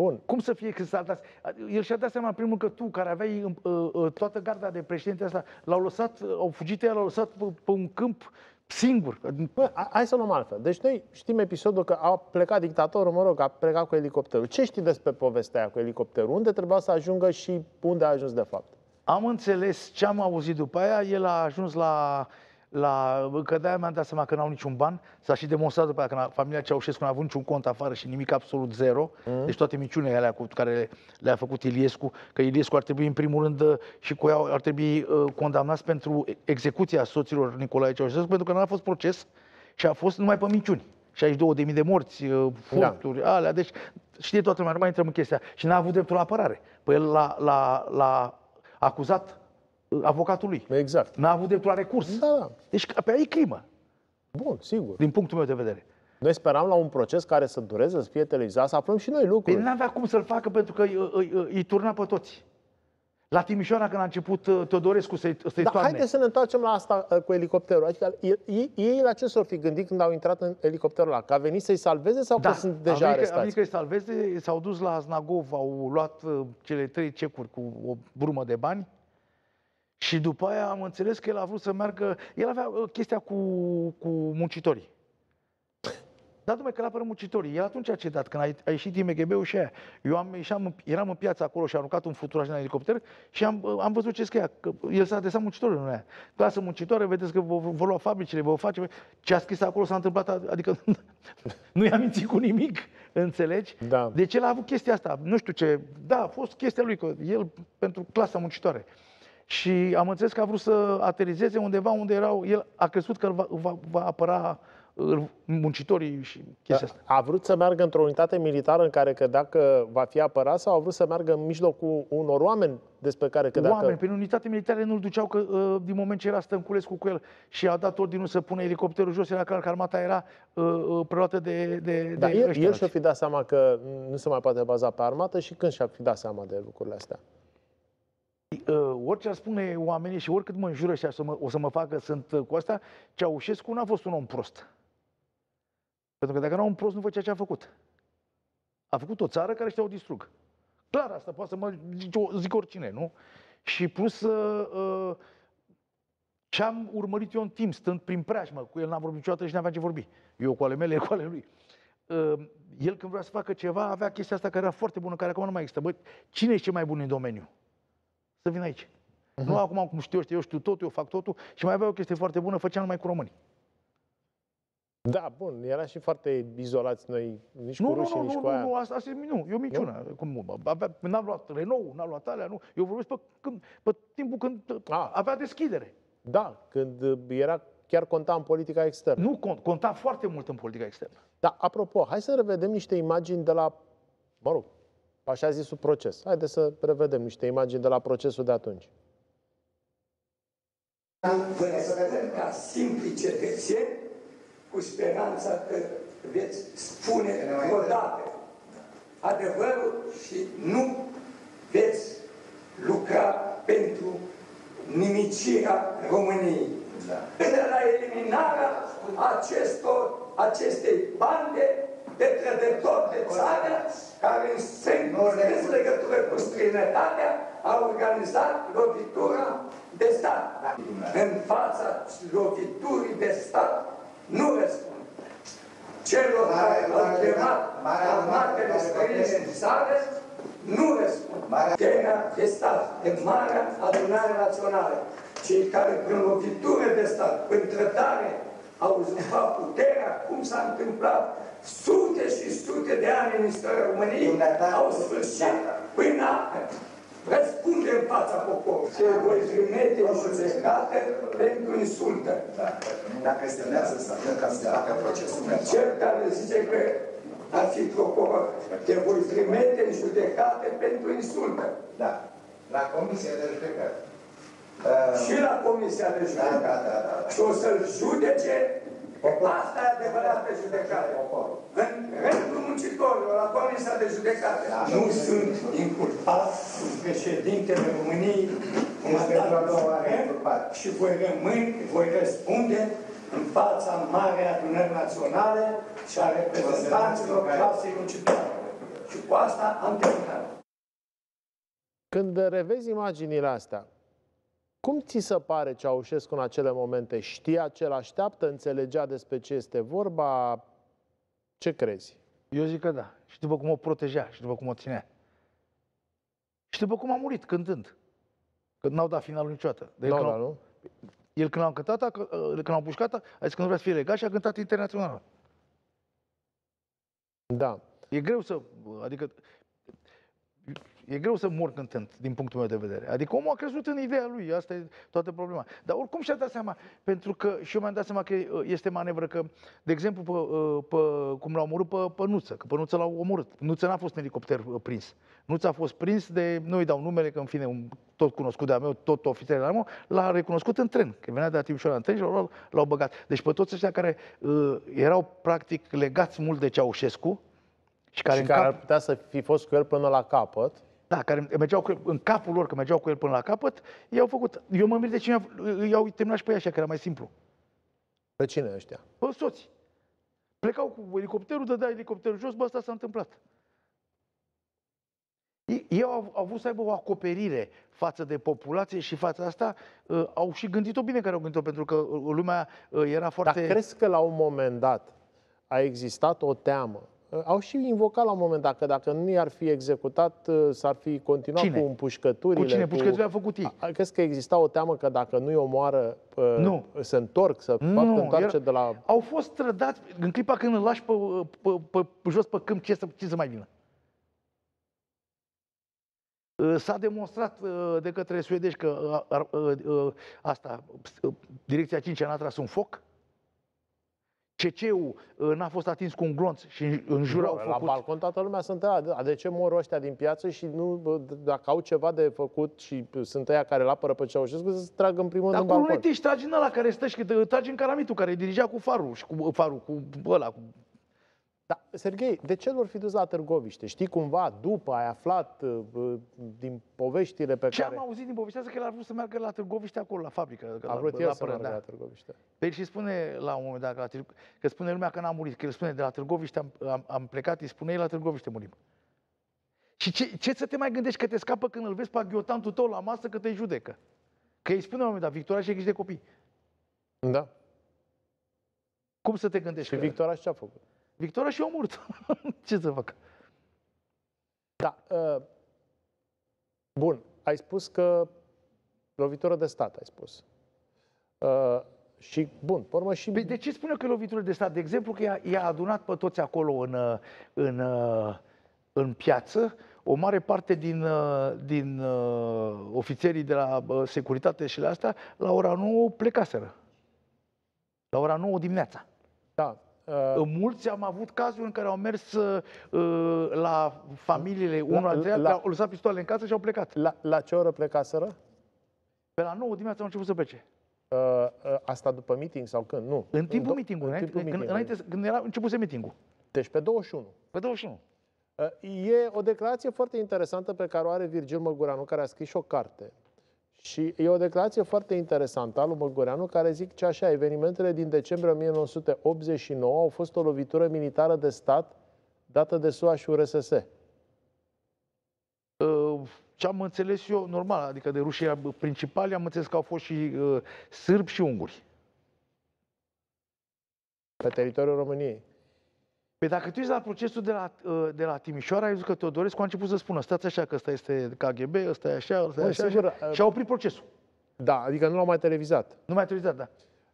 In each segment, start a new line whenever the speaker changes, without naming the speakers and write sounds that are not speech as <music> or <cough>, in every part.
Bun.
Cum să fie că s-a dat... El și-a dat seama, în primul că tu, care aveai uh, uh, toată garda de președinte asta, l-au lăsat, uh, au fugit ea, l-au lăsat pe, pe un câmp singur.
Bă, a- hai să luăm altfel. Deci noi știm episodul că a plecat dictatorul, mă rog, a plecat cu elicopterul. Ce știi despre povestea aia cu elicopterul? Unde trebuia să ajungă și unde a ajuns de fapt?
Am înțeles ce am auzit după aia, el a ajuns la, la că de-aia mi-am dat seama că n-au niciun ban, s-a și demonstrat după aia că na- familia Ceaușescu n-a avut niciun cont afară și nimic absolut zero, mm. deci toate minciunile alea cu care le-a făcut Iliescu, că Iliescu ar trebui în primul rând uh, și cu ea ar trebui uh, condamnați pentru execuția soților Nicolae Ceaușescu, pentru că n-a fost proces și a fost numai pe minciuni. 62.000 de morți, uh, furturi, da. alea, deci știe toată lumea, nu mai intrăm în chestia. Și n-a avut dreptul la apărare. Păi el l-a, l-a, l-a acuzat uh, avocatul lui.
Exact.
N-a avut dreptul la recurs.
Da, da.
Deci pe aia e crimă,
Bun, sigur.
din punctul meu de vedere.
Noi speram la un proces care să dureze, să fie televizat, să aflăm și noi
Păi
lucruri.
n-avea cum să-l facă pentru că îi, îi, îi, îi turna pe toți. La Timișoara, când a început uh, Teodorescu să-i, să-i
Dar
toarne.
haideți să ne întoarcem la asta uh, cu elicopterul. Adică ei, ei, ei la ce s-au fi gândit când au intrat în elicopterul ăla? Că a venit să-i salveze sau că sunt deja
a venit, că- a
arestați?
venit că îi salveze, s-au dus la Znagov, au luat uh, cele trei cecuri cu o brumă de bani și după aia am înțeles că el a vrut să meargă, el avea uh, chestia cu, cu muncitorii. Da, domnule, că l-a apără muncitorii. El atunci a cedat, când a, a ieșit IMGB-ul și aia. Eu am, ieșeam, în- eram în piață acolo și am aruncat un futuraj în elicopter și am, uh, am văzut ce scria, că el s-a adresat muncitorilor în aia. Clasă muncitoare, vedeți că vă, vă lua fabricile, vă face... Ce a scris acolo s-a întâmplat, adică <laughs> nu i-a mințit cu nimic, înțelegi?
Da.
Deci el a avut chestia asta, nu știu ce, da, a fost chestia lui, că el pentru clasa muncitoare. Și am înțeles că a vrut să aterizeze undeva unde erau, el a crezut că îl va, va, va apăra uh, muncitorii și chestia asta.
A vrut să meargă într-o unitate militară în care că dacă va fi apărat sau a vrut să meargă în mijlocul unor oameni despre care că dacă...
Oameni, prin unitate militare nu-l duceau că, uh, din moment ce era Stănculescu cu el și a dat ordinul să pună elicopterul jos, era clar că armata era uh, uh, preluată de, de,
Dar
de
el,
ăștia
el
alții.
și-a fi dat seama că nu se mai poate baza pe armată și când și-a fi dat seama de lucrurile astea?
uh, orice ar spune oamenii și oricât mă înjură și să mă, o să mă facă sunt uh, cu asta, Ceaușescu n-a fost un om prost. Pentru că dacă era un prost, nu făcea ce a făcut. A făcut o țară care ăștia o distrug. Clar, asta poate să mă zic, zic oricine, nu? Și plus, uh, uh, ce am urmărit eu în timp, stând prin preajmă, cu el n-am vorbit niciodată și n-aveam ce vorbi. Eu cu ale mele, el <laughs> cu ale lui. Uh, el când vrea să facă ceva, avea chestia asta care era foarte bună, care acum nu mai există. Băi, cine e cel mai bun în domeniu? Să vină aici. Uh-huh. Nu acum cum știu eu, știu, eu știu totul, eu fac totul și mai avea o chestie foarte bună, făcea numai cu românii.
Da, bun, era și foarte izolați noi, nici
Nu,
cu
nu,
rușii,
nu,
nici
nu,
cu
nu,
aia.
nu, asta, asta e, nu, e o minciună. Cum, avea, n-am luat Renault, n-am luat alea, nu. Eu vorbesc pe, când, pe timpul când
Ah.
avea deschidere.
Da, când uh, era chiar conta în politica externă.
Nu cont, conta foarte mult în politica externă.
Dar, apropo, hai să revedem niște imagini de la, mă rog, așa zisul proces. Haideți să revedem niște imagini de la procesul de atunci.
Vă respectăm ca simpli cetățeni cu speranța că veți spune odată adevărul și nu veți lucra pentru nimicirea României. Până la eliminarea acestor, acestei bande de trădători de țară care în strâns strâns legătură cu străinătatea au organizat lovitura de stat. În fața loviturii de stat nu răspund. Celor care au chemat armatele străine în țară nu răspund. Tema de stat, de Marea Adunare Națională. Cei care prin lovitură de stat, prin trădare, au uzurpat puterea, cum s-a întâmplat sute și sute de ani în istoria României, au sfârșit până răspunde în fața poporului. Se voi trimite în judecată pentru insultă.
Dacă estimează să că să facă procesul merge.
Cel care zice că ar fi procuror, te voi trimite în judecată pentru insultă.
Da. La comisia de judecată.
Și la comisia de
Da,
judecată.
da, da, da.
Și o să-l judece Asta e adevărată judecare. În rândul muncitorilor, la comisia de judecată. Nu sunt inculpat, sunt președintele României, cum a dat guvern și voi rămâne, voi răspunde în fața Marei Adunări Naționale și a reprezentanților clasei muncitoare. Și cu asta am terminat.
Când revezi imaginile astea, cum ți se pare Ceaușescu în acele momente? Știa ce l așteaptă? Înțelegea despre ce este vorba? Ce crezi?
Eu zic că da. Și după cum o proteja, și după cum o ținea. Și după cum a murit cântând. Că n-au dat finalul niciodată. De
Nu,
când
da,
au-
nu?
El când a cântat, a, când au pușcat, a zis că nu vrea să fie legat și a cântat internațional.
Da.
E greu să, adică, e greu să mor cântând, din punctul meu de vedere. Adică omul a crezut în ideea lui, asta e toată problema. Dar oricum și-a dat seama, pentru că și eu mi-am dat seama că uh, este manevră, că, de exemplu, pe, uh, pe, cum l-au omorât pe, pe Nuță, că pe Nuță l-au omorât. Nuță n-a fost în elicopter uh, prins. Nuță a fost prins de, nu-i dau numele, că în fine, un tot cunoscut de-a meu, tot ofițerul de-a meu, l-a recunoscut în tren, că venea de la Timișoara în tren și l-au, l-au băgat. Deci pe toți ăștia care uh, erau practic legați mult de Ceaușescu, și care,
și
în
care
cap,
ar putea să fi fost cu el până la capăt.
Da, care mergeau cu el, în capul lor, că mergeau cu el până la capăt, i-au făcut. Eu mă mir de cine i-au terminat și pe ei așa, că era mai simplu.
Pe cine ăștia?
Pe soți. Plecau cu elicopterul, dădea elicopterul jos, bă, asta s-a întâmplat. Ei- Ei au, au vrut să aibă o acoperire față de populație și față asta uh, au și gândit-o bine care au gândit-o, pentru că uh, lumea uh, era
Dar
foarte...
crezi că la un moment dat a existat o teamă? Au și invocat la un moment dat că dacă nu i-ar fi executat, s-ar fi continuat
Cine?
cu împușcăturile.
Cu cine? Pușcăturile au făcut ei.
A- Crezi că exista o teamă că dacă nu-i omoară, uh,
Nu.
se întorc, să
Nu,
poată întoarce
era-
de la...
Au fost trădați, în clipa când îl lași pe, pe, pe, pe jos pe câmp, ce să, ce să mai vină? Uh, S-a demonstrat uh, de către suedești că uh, ar- uh, uh, asta, uh, direcția 5 n-a tras un foc. CC-ul uh, n-a fost atins cu un glonț și în- în jur au
La
făcut...
balcon toată lumea se întreba, "Da, de ce mor ăștia din piață și nu, bă, dacă au ceva de făcut și sunt ăia care îl apără pe Ceaușescu, să se tragă în primul
Dar
rând în
acolo nu
balcon.
te tragi în ăla care stă și că te tragi în caramitul care dirigea cu farul și cu farul, cu ăla, cu
Da, Serghei, de ce l-or fi dus la Târgoviște? Știi cumva, după ai aflat uh, uh, din poveștile pe
Ce
care...
am auzit din povestea asta că el a vrut să meargă la Târgoviște acolo, la fabrică. că
A
la-
vrut
la
el să
Pără,
meargă
da.
la Târgoviște.
Deci și spune la un moment dat că, la Târg... că spune lumea că n-a murit, că el spune de la Târgoviște am, am, am plecat, îi spune ei la Târgoviște murim. Și ce, ce să te mai gândești că te scapă când îl vezi pe aghiotantul tău la masă că te judecă? Că îi spune la un moment dat, Victoria și de copii.
Da.
Cum să te gândești?
Și
că...
Victoraș ce a făcut?
Victoria și-a omorât. <laughs> ce să facă?
Da. Uh, bun, ai spus că lovitură de stat, ai spus. Uh, și, bun, pe urmă și...
Păi de ce spune că e lovitură de stat? De exemplu, că i-a, i-a adunat pe toți acolo în, uh, în, uh, în piață, o mare parte din, uh, din uh, ofițerii de la uh, securitate și la asta, la ora 9 plecaseră. La ora 9 dimineața.
Da. Uh,
Mulți am avut cazuri în care au mers uh, la familiile unul al treia,
la-
au lăsat pistoale în casă și au plecat.
la, la ce oră plecaseră?
Pe la 9 dimineața au început să plece.
Uh, uh, asta după meeting sau când? Nu.
În timpul
do-
meetingului,
În
înainte,
timpul
când,
meetingului.
înainte, când era începuse meetingul.
Deci pe 21.
Pe 21.
Uh, E o declarație foarte interesantă pe care o are Virgil Măgureanu, care a scris și o carte. Și e o declarație foarte interesantă a lui Măgureanu, care zice așa, evenimentele din decembrie 1989 au fost o lovitură militară de stat dată de SUA și URSS.
Uh, ce am înțeles eu, normal, adică de rușii principali, am înțeles că au fost și uh, sârbi și unguri.
Pe teritoriul României.
Păi dacă tu ești la procesul de la, uh, de la Timișoara, ai văzut că Teodorescu a început să spună, stați așa, că ăsta este KGB, ăsta e așa, ăsta e
Bun,
așa,
sigur,
așa.
uh,
și a oprit procesul.
Da, adică nu l-au mai televizat.
Nu mai autorizat, da.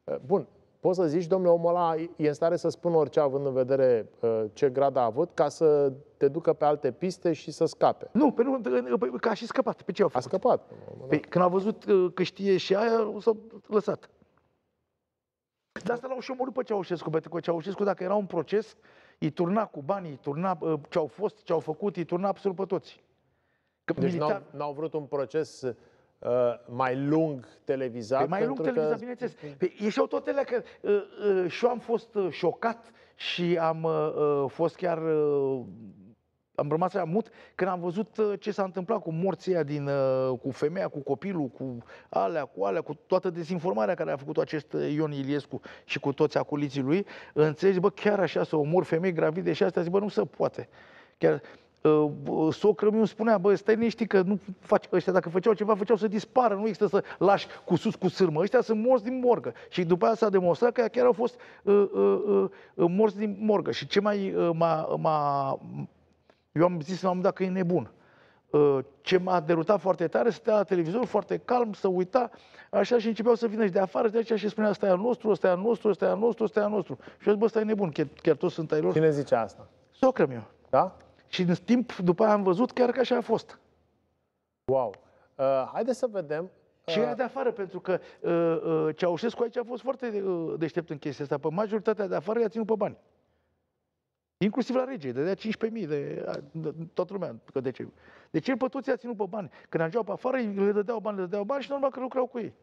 Uh, Bun, poți să zici, domnule, omul ăla e în stare să spună orice având în vedere uh, ce grad a avut, ca să te ducă pe alte piste și să scape.
Nu, pe nu, pe- că a și scăpat. Pe ce au
A
făcut?
scăpat. până la urmă,
Păi, când a văzut uh, că știe și aia, s-a lăsat. De asta l-au și omorât pe Ceaușescu, pentru că Ceaușescu, dacă era un proces, îi turna cu banii, îi turna uh, ce au fost, ce au făcut, îi turna absolut pe toți. Că
Deci
militar-
n-au, n-au vrut un proces uh, mai lung televizat.
Pe mai lung
pentru
televizat,
că...
bineînțeles. Păi, ieșeau tot ele că uh, uh, și eu am fost uh, șocat și am uh, uh, fost chiar... Uh, am rămas așa mut când am văzut uh, ce s-a întâmplat cu morții ăia din, uh, cu femeia, cu copilul, cu alea, cu alea, cu toată dezinformarea care a făcut acest uh, Ion Iliescu și cu toți acoliții lui. Înțelegi, bă, chiar așa să omor femei gravide și astea, zic, bă, nu se poate. Chiar uh, uh, socră mi îmi spunea, bă, stai liniștit că nu faci, ăștia dacă făceau ceva, făceau să dispară, nu există să lași cu sus cu sârmă, ăștia sunt morți din morgă. Și după aia s-a demonstrat că chiar au fost uh, uh, uh, uh, morți din morgă. Și ce mai uh, m-a, m-a, eu am zis la un moment dat că e nebun. Uh, Ce m-a derutat foarte tare, stătea la televizor foarte calm, să uita, așa și începeau să vină și de afară, de aceea și spunea, ăsta e al nostru, ăsta e al nostru, ăsta e al nostru, ăsta e al nostru. Și eu zic, bă, ăsta e nebun, chiar, chiar toți sunt ai lor.
Cine zice asta?
Socră meu.
Da?
Și în timp, după aia am văzut chiar că așa a fost.
Wow. Uh, haideți să vedem.
Și ea de afară, pentru că uh, uh, Ceaușescu aici a fost foarte uh, deștept în chestia asta. Pe majoritatea de afară i-a ținut pe bani. Inclusiv la rege, dădea 15.000 de, de, de toată lumea. Că de ce? Deci el pe toți i-a ținut pe bani. Când ajungeau pe afară, le dădeau bani, le dădeau bani și normal că lucrau cu ei.